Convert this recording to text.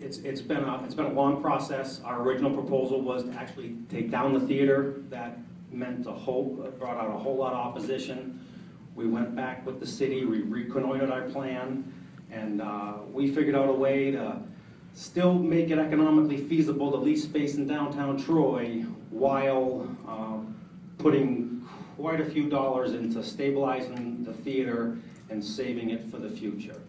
it's, it's been a, it's been a long process. Our original proposal was to actually take down the theater. That meant a whole, brought out a whole lot of opposition. We went back with the city, we reconnoitered our plan, and uh, we figured out a way to still make it economically feasible to lease space in downtown Troy while uh, putting quite a few dollars into stabilizing the theater and saving it for the future.